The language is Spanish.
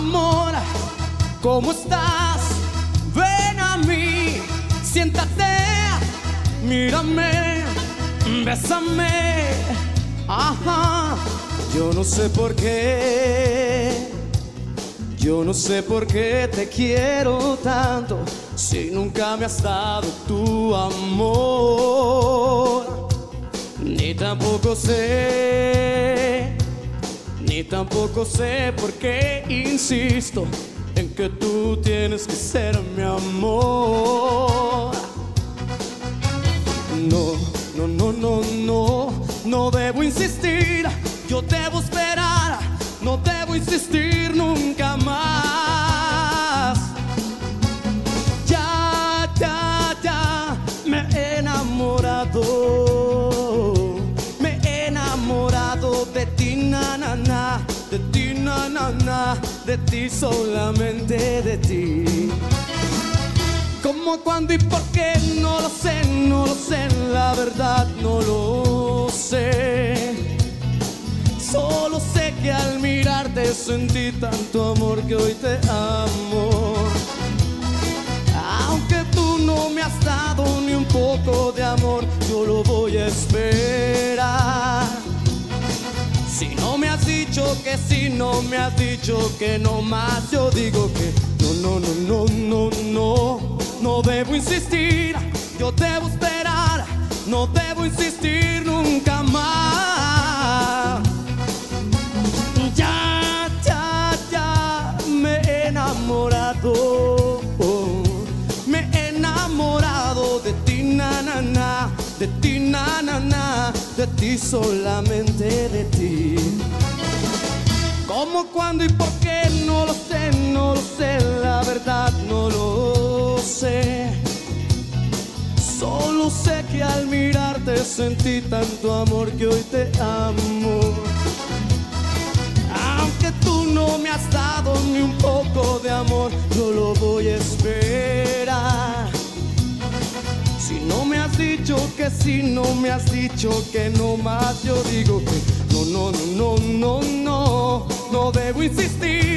Amor, ¿cómo estás? Ven a mí, siéntate, mírame, bésame. Ajá, yo no sé por qué. Yo no sé por qué te quiero tanto si nunca me has dado tu amor. Ni tampoco sé, ni tampoco sé por qué insisto en que tú tienes que ser mi amor. No, no, no, no, no, no debo insistir, yo debo esperar, no debo insistir nunca más. De ti, solamente de ti. ¿Cómo, cuándo y por qué? No lo sé, no lo sé, la verdad no lo sé. Solo sé que al mirarte sentí tanto amor que hoy te amo. Aunque tú no me has dado ni un poco de amor, yo lo voy a esperar. Si no me has dicho que sí, no me has dicho que no más, yo digo que no, no, no, no, no, no, no debo insistir, yo debo esperar, no debo insistir de ti, solamente de ti. ¿Cómo, cuándo y por qué? No lo sé, no lo sé, la verdad no lo sé. Solo sé que al mirarte sentí tanto amor que hoy te amo. Aunque tú no me has dado ni un poco de amor, yo lo voy a esperar. Dicho que sí, no me has dicho que no más, yo digo que no, no, no, no, no, no, no debo insistir,